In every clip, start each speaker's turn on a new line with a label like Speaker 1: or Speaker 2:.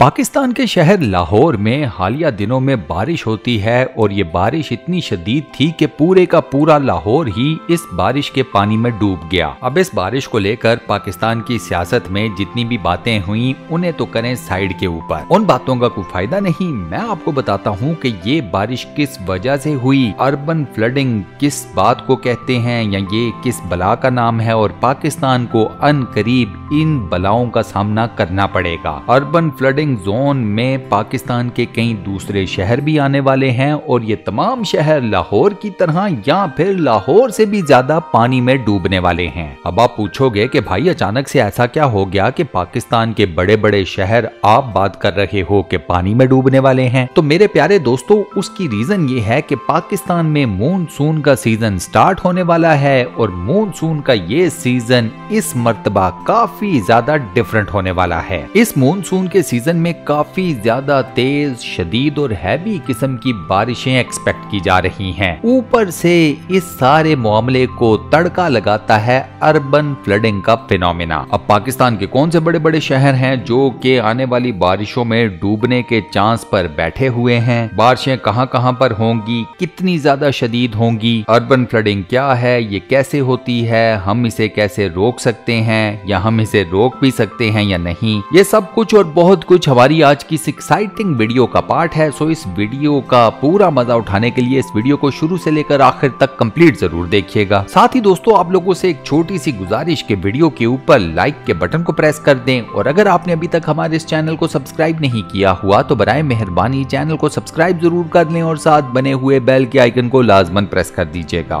Speaker 1: पाकिस्तान के शहर लाहौर में हालिया दिनों में बारिश होती है और ये बारिश इतनी शदीद थी कि पूरे का पूरा लाहौर ही इस बारिश के पानी में डूब गया। अब इस बारिश को लेकर पाकिस्तान की सियासत में जितनी भी बातें हुई, उन्हें तो करें साइड के ऊपर। उन बातों का कोई फ़ायदा नहीं। मैं आपको बताता हूँ कि ये बारिश किस वजह से हुई। अर्बन फ्लडिंग किस बात को कहते हैं या ये किस बला का नाम है? और पाकिस्तान को अन करीब इन बलाओं का सामना करना पड़ेगा। अर्बन फ्लडिंग फ्लडिंग जोन में पाकिस्तान के कई दूसरे शहर भी आने वाले हैं और ये तमाम शहर लाहौर की तरह या फिर लाहौर से भी ज़्यादा पानी में डूबने वाले हैं। अब आप पूछोगे कि भाई, अचानक से ऐसा क्या हो गया कि पाकिस्तान के बड़े बड़े शहर आप बात कर रहे हो कि पानी में डूबने वाले हैं? तो मेरे प्यारे दोस्तों, उसकी रीजन ये है कि पाकिस्तान में मानसून का सीज़न स्टार्ट होने वाला है और मानसून का ये सीज़न इस मरतबा काफ़ी ज़्यादा डिफरेंट होने वाला है। इस मानसून के सीज़न सीज़न में काफ़ी ज़्यादा तेज, शदीद और हैवी किस्म की बारिशें एक्सपेक्ट की जा रही हैं। ऊपर से इस सारे मामले को तड़का लगाता है अर्बन फ्लडिंग का फिनोमिना अब पाकिस्तान के कौन से बड़े बड़े शहर हैं जो के आने वाली बारिशों में डूबने के चांस पर बैठे हुए हैं? बारिशें कहाँ कहाँ पर होंगी? कितनी ज़्यादा शदीद होंगी? अर्बन फ्लडिंग क्या है? ये कैसे होती है? हम इसे कैसे रोक सकते हैं? या हम इसे रोक भी सकते हैं या नहीं? ये सब कुछ और बहुत कुछ कुछ हमारी आज की इस एक्साइटिंग वीडियो का पार्ट है सो इस वीडियो का पूरा मज़ा उठाने के लिए इस वीडियो को शुरू से लेकर आखिर तक कंप्लीट ज़रूर देखिएगा। साथ ही दोस्तों, आप लोगों से एक छोटी सी गुजारिश के वीडियो के ऊपर लाइक के बटन को प्रेस कर दें, और अगर आपने अभी तक हमारे इस चैनल को सब्सक्राइब नहीं किया हुआ तो बरए मेहरबानी चैनल को सब्सक्राइब ज़रूर कर लें, और साथ बने हुए बेल के आइकन को लाजमन प्रेस कर दीजिएगा।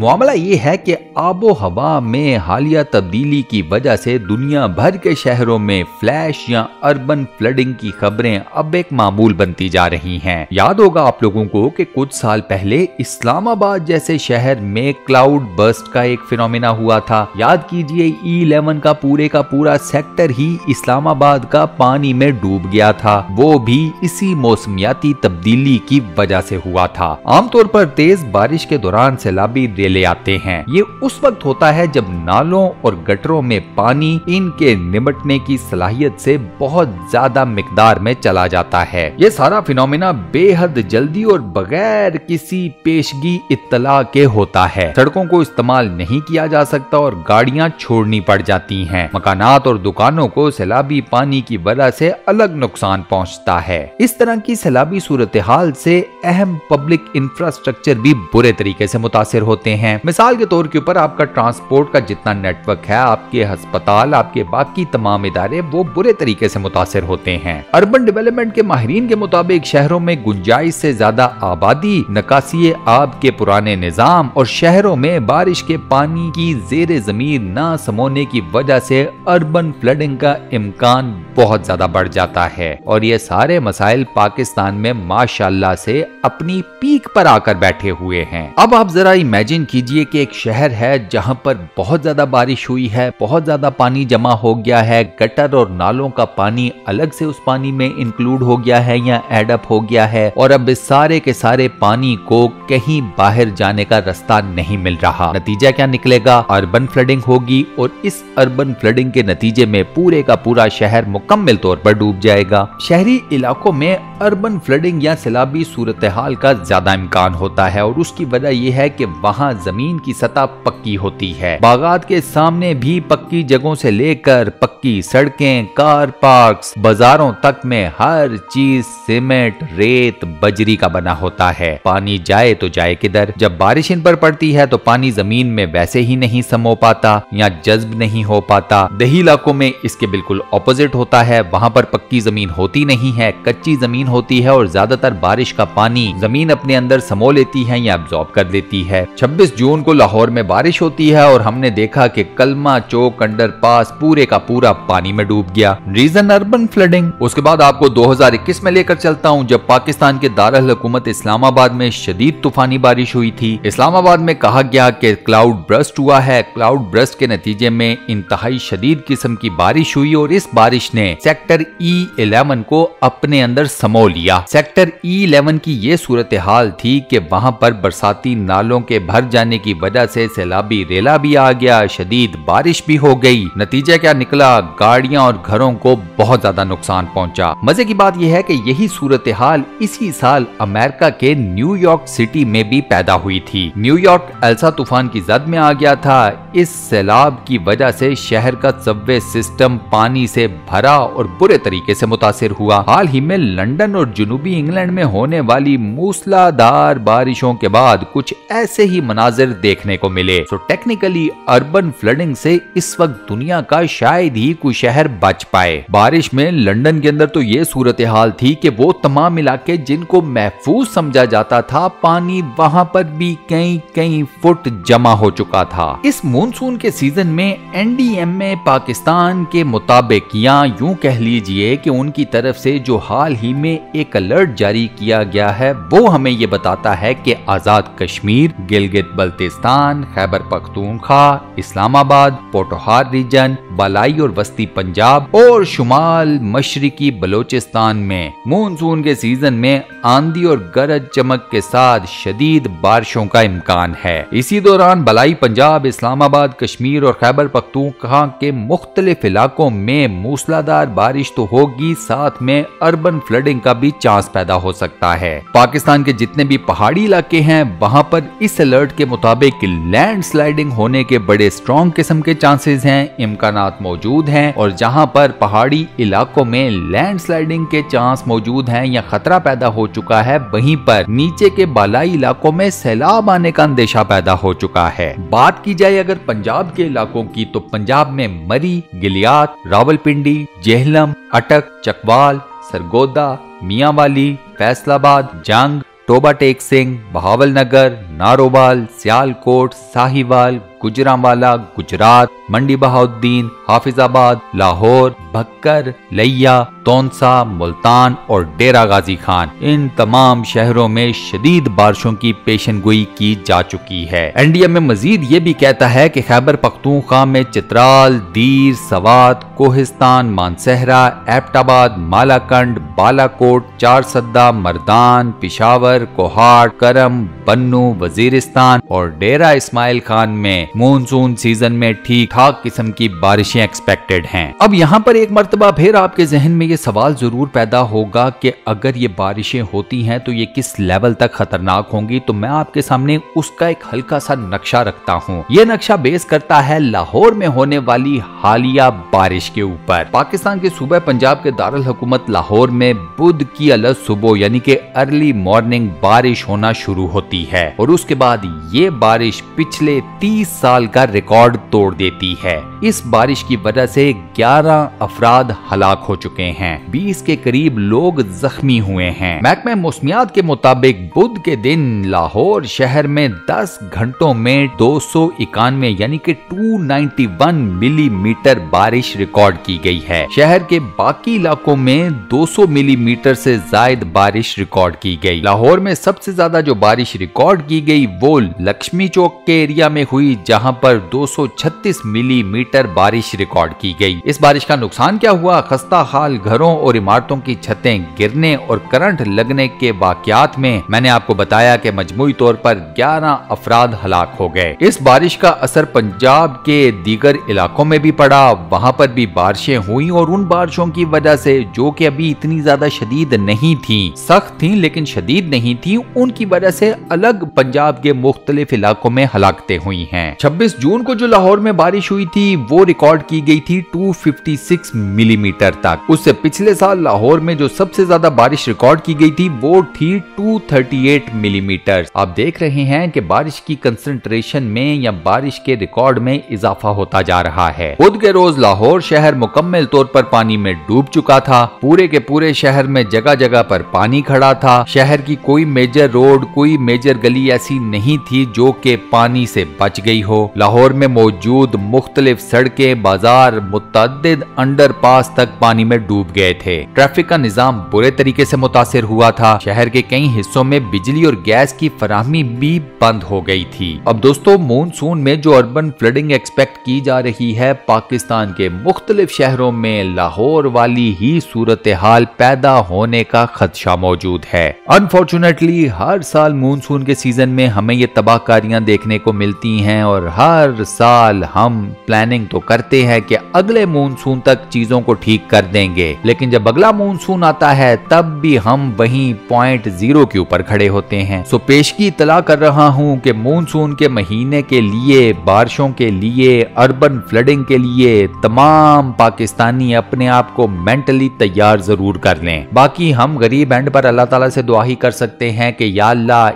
Speaker 1: मामला ये है कि आबो हवा में हालिया तब्दीली की वजह से दुनिया भर के शहरों में फ्लैश या अर्बन फ्लडिंग की खबरें अब एक मामूल बनती जा रही हैं। याद होगा आप लोगों को कि कुछ साल पहले इस्लामाबाद जैसे शहर में क्लाउड बस्ट का एक फिनोमिना हुआ था। याद कीजिए ई इलेवन का पूरे का पूरा सेक्टर ही इस्लामाबाद का पानी में डूब गया था। वो भी इसी मौसमियाती तब्दीली की वजह से हुआ था। आमतौर पर तेज बारिश के दौरान सैलाबी ले आते हैं। ये उस वक्त होता है जब नालों और गटरों में पानी इनके निमटने की सलाहियत से बहुत ज़्यादा मिकदार में चला जाता है। ये सारा फिनोमिना बेहद जल्दी और बगैर किसी पेशगी इत्तला के होता है। सड़कों को इस्तेमाल नहीं किया जा सकता और गाड़ियाँ छोड़नी पड़ जाती हैं। मकानात और दुकानों को सैलाबी पानी की वजह से अलग नुकसान पहुँचता है। इस तरह की सैलाबी सूरत हाल से अहम पब्लिक इंफ्रास्ट्रक्चर भी बुरे तरीके से मुतासर होते हैं हैं। मिसाल के तौर के ऊपर आपका ट्रांसपोर्ट का जितना नेटवर्क है, आपके अस्पताल, आपके बाकी तमाम इदारे, वो बुरे तरीके से मुतासर होते हैं। अर्बन डेवलपमेंट के माहरीन के मुताबिक शहरों में गुंजाइश से ज़्यादा आबादी नकासी आब के पुराने निज़ाम और शहरों में बारिश के पानी की जेर ज़मीन न समोने की वजह से अर्बन फ्लडिंग का इम्कान बहुत ज़्यादा बढ़ जाता है। और ये सारे मसाइल पाकिस्तान में माशाला से अपनी पीक पर आकर बैठे हुए हैं। अब आप जरा इमेजिन कीजिए कि एक शहर है जहाँ पर बहुत ज़्यादा बारिश हुई है, बहुत ज़्यादा पानी जमा हो गया है, गटर और नालों का पानी अलग से उस पानी में इंक्लूड हो गया है या एडअप हो गया है और अब इस सारे के सारे पानी को कहीं बाहर जाने का रास्ता नहीं मिल रहा। नतीजा क्या निकलेगा? अर्बन फ्लडिंग होगी और इस अर्बन फ्लडिंग के नतीजे में पूरे का पूरा शहर मुकम्मल तौर पर डूब जाएगा। शहरी इलाकों में अर्बन फ्लडिंग या सैलाबी सूरत हाल का ज़्यादा इम्कान होता है और उसकी वजह यह है कि वहाँ ज़मीन की सतह पक्की होती है। बागात के सामने भी पक्की जगहों से लेकर पक्की सड़कें, कार पार्क बाजारों तक में हर चीज़ सीमेंट, रेत, बजरी का बना होता है। पानी जाए तो जाए किधर। जब बारिश इन पर पड़ती है तो पानी ज़मीन में वैसे ही नहीं समो पाता या जज्ब नहीं हो पाता। दही इलाकों में इसके बिल्कुल ऑपोजिट होता है। वहाँ पर पक्की ज़मीन होती नहीं है, कच्ची ज़मीन होती है और ज़्यादातर बारिश का पानी ज़मीन अपने अंदर समो लेती है या एब्जॉर्ब कर लेती है। 26 जून को लाहौर में बारिश होती है और हमने देखा कि कलमा चौक अंडर पास पूरे का पूरा पानी में डूब गया। रीजन अर्बन फ्लडिंग उसके बाद आपको 2021 में लेकर चलता हूँ, जब पाकिस्तान के दारल हुकूमत इस्लामाबाद में शदीद तूफानी बारिश हुई थी। इस्लामाबाद में कहा गया कि क्लाउड ब्रस्ट हुआ है। क्लाउड ब्रस्ट के नतीजे में इंतहाई शदीद किस्म की बारिश हुई और इस बारिश ने सेक्टर ई e इलेवन को अपने अंदर समो लिया। सेक्टर ई e इलेवन की ये सूरत हाल थी कि वहाँ पर बरसाती नालों के भर जाने की वजह से सैलाबी रेला भी आ गया, शदीद बारिश भी हो गई। नतीजा क्या निकला? गाड़ियाँ और घरों को बहुत ज़्यादा नुकसान पहुँचा। मज़े की बात यह है कि यही सूरत हाल इसी साल अमेरिका के न्यूयॉर्क सिटी में भी पैदा हुई थी। न्यूयॉर्क एल्सा तूफ़ान की जद में आ गया था। इस सैलाब की वजह से शहर का सबवे सिस्टम पानी से भरा और बुरे तरीके से मुतासर हुआ। हाल ही में लंदन और जुनूबी इंग्लैंड में होने वाली मूसलाधार बारिशों के बाद कुछ ऐसे ही मनाजिर देखने को मिले। तो टेक्निकली अर्बन फ्लडिंग से इस वक्त दुनिया का शायद ही कोई शहर बच पाए। बारिश में लंदन के अंदर तो ये सूरत हाल थी कि वो तमाम इलाके जिनको महफूज समझा जाता था, पानी वहाँ पर भी कई कई फुट जमा हो चुका था। इस मानसून के सीज़न में एनडीएमए पाकिस्तान के मुताबिक या यूँ कह लीजिए कि उनकी तरफ़ से जो हाल ही में एक अलर्ट जारी किया गया है, वो हमें ये बताता है कि आज़ाद कश्मीर, गिलगित बल्तिस्तान, खैबर पख्तूनखा इस्लामाबाद पोटोहार रीजन, बलाई और वस्ती पंजाब और शुमाल मशरकी बलोचिस्तान में। मानसून के सीज़न में आंधी और गरज चमक के साथ शदीद बारिशों का इम्कान है। इसी दौरान बलाई पंजाब, इस्लामाबाद, कश्मीर और खैबर पख्तूनख्वा के मुख्तलिफ़ इलाकों में मूसलाधार बारिश तो होगी, साथ में अर्बन फ्लडिंग का भी चांस पैदा हो सकता है। पाकिस्तान के जितने भी पहाड़ी इलाके हैं, वहाँ पर इस अलर्ट के मुताबिक लैंड स्लाइडिंग होने के बड़े स्ट्रॉन्ग किस्म के चांसेस हैं इम्कान मौजूद हैं और जहाँ पर पहाड़ी इलाकों में लैंड स्लाइडिंग के चांस मौजूद हैं या खतरा पैदा हो चुका है, वहीं पर नीचे के बालाई इलाकों में सैलाब आने का अंदेशा पैदा हो चुका है। बात की जाए अगर पंजाब के इलाकों की तो पंजाब में मरी, गिलियात, रावलपिंडी, जेहलम, अटक, चकवाल, सरगोदा मियावाली फैसलाबाद, जंग, टोबा टेक सिंह बहावल नगर नारोवाल, सियालकोट, साहिवाल, गुजरावाला, गुजरात, मंडी बहाउद्दीन, हाफिजाबाद, लाहौर, भक्कर, लिया, तोनसा, मुल्तान और डेरा गाजी खान। इन तमाम शहरों में शदीद बारिशों की पेशन गोई की जा चुकी है। एनडीए में मजीद ये भी कहता है कि खैबर पख्तूनख्वा में चित्राल, दीर, सवात, कोहिस्तान, मानसहरा, एबटाबाद, मालाकंड, बालाकोट चार सद्दा मरदान, पिशावर, कोहाड़, करम, बन्नू वजीरिस्तान और डेरा इस्माइल खान में मानसून सीज़न में ठीक ठाक किस्म की बारिशें एक्सपेक्टेड हैं। अब यहाँ पर एक मरतबा फिर आपके जहन में ये सवाल ज़रूर पैदा होगा कि अगर ये बारिशें होती हैं तो ये किस लेवल तक खतरनाक होंगी? तो मैं आपके सामने उसका एक हल्का सा नक्शा रखता हूँ। ये नक्शा बेस करता है लाहौर में होने वाली हालिया बारिश के ऊपर। पाकिस्तान के सूबे पंजाब के दारुल हुकूमत लाहौर में बुध की अलग सुबह, यानी कि अर्ली मॉर्निंग बारिश होना शुरू होती है। और उसके बाद ये बारिश पिछले तीस साल का रिकॉर्ड तोड़ देती है। इस बारिश की वजह से 11 अफराद हलाक हो चुके हैं। 20 के करीब लोग जख्मी हुए हैं। महकमे मौसमियात के मुताबिक बुध के दिन लाहौर शहर में 10 घंटों में दो सौ इक्यानवे यानी कि 291 मिलीमीटर बारिश रिकॉर्ड की गई है। शहर के बाकी इलाकों में 200 मिलीमीटर से जायद बारिश रिकॉर्ड की गई। लाहौर में सबसे ज़्यादा जो बारिश रिकॉर्ड की गई वो लक्ष्मी चौक के एरिया में हुई, जहाँ पर 236 मिलीमीटर बारिश रिकॉर्ड की गई। इस बारिश का नुकसान क्या हुआ? खस्ता हाल, घरों और इमारतों की छतें गिरने और करंट लगने के वाकयात में मैंने आपको बताया कि मजमुई तौर पर 11 अफराद हलाक हो गए। इस बारिश का असर पंजाब के दीगर इलाकों में भी पड़ा। वहाँ पर भी बारिशें हुई और उन बारिशों की वजह से जो कि अभी इतनी ज़्यादा शदीद नहीं थी, सख्त थी लेकिन शदीद नहीं थी, उनकी वजह से अलग पंजाब के मुख्तलिफ़ इलाकों में हलाकते हुई हैं। 26 जून को जो लाहौर में बारिश हुई थी, वो रिकॉर्ड की गई थी 256 मिलीमीटर तक। उससे पिछले साल लाहौर में जो सबसे ज़्यादा बारिश रिकॉर्ड की गई थी, वो थी 238 मिलीमीटर आप देख रहे हैं कि बारिश की कंसंट्रेशन में या बारिश के रिकॉर्ड में इजाफा होता जा रहा है। खुद के रोज लाहौर शहर मुकम्मल तौर पर पानी में डूब चुका था। पूरे के पूरे शहर में जगह जगह पर पानी खड़ा था। शहर की कोई मेजर रोड कोई मेजर गली ऐसी नहीं थी जो के पानी से बच गई हो। लाहौर में मौजूद मुख्तलिफ़ सड़कें बाज़ार मुतद अंडर पास तक पानी में डूब गए थे। ट्रैफ़िक का निज़ाम बुरे तरीके से मुतासर हुआ था। शहर के कई हिस्सों में बिजली और गैस की फराहमी भी बंद हो गई थी। अब दोस्तों, मानसून में जो अर्बन फ्लडिंग एक्सपेक्ट की जा रही है, पाकिस्तान के मुख्तलिफ़ शहरों में लाहौर वाली ही सूरत हाल पैदा होने का खदशा मौजूद है। अनफॉर्चुनेटली हर साल मानसून के सीज़न में हमें ये तबाहकारियाँ देखने को मिलती हैं और हर साल हम प्लानिंग तो करते हैं कि अगले मानसून तक चीज़ों को ठीक कर देंगे। लेकिन जब अगला मानसून आता है, तब भी हम वहीं पॉइंट ज़ीरो के ऊपर खड़े होते हैं। सो पेशगी इतला कर रहा हूँ कि मानसून के महीने के लिए, बारिशों के लिए अर्बन फ्लडिंग के लिए तमाम पाकिस्तानी अपने आप को मेंटली तैयार ज़रूर कर लें। बाकी हम गरीब एंड पर अल्लाह ताला से दुआ ही कर सकते हैं कि या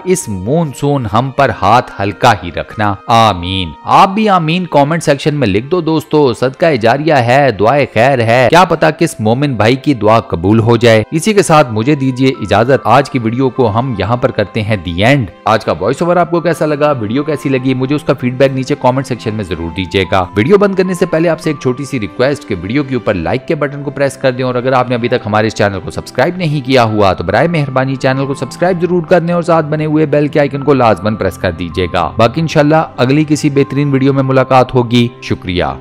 Speaker 1: इस मानसून हम पर हाथ हल्का ही रखना। आमीन। आप भी आमीन कमेंट सेक्शन में लिख दो दोस्तों। सदका जारिया है, दुआए खैर है। क्या पता किस मोमिन भाई की दुआ कबूल हो जाए। इसी के साथ मुझे दीजिए इजाज़त। आज की वीडियो को हम यहाँ पर करते हैं दी एंड आज का वॉइस ओवर आपको कैसा लगा? वीडियो कैसी लगी? मुझे उसका फीडबैक नीचे कॉमेंट सेक्शन में ज़रूर दीजिएगा। वीडियो बंद करने से पहले आपसे एक छोटी सी रिक्वेस्ट के वीडियो के ऊपर लाइक के बटन को प्रेस कर दें। और अगर आपने अभी तक हमारे इस चैनल को सब्सक्राइब नहीं किया हुआ तो बरए मेहरबानी। चैनल को सब्सक्राइब ज़रूर कर दें और साथ बने हुए बेल के आइकन को लाजमन प्रेस कर दीजिएगा। बाकी इंशाल्लाह अगली किसी बेहतरीन वीडियो में मुलाकात होगी। शुक्रिया।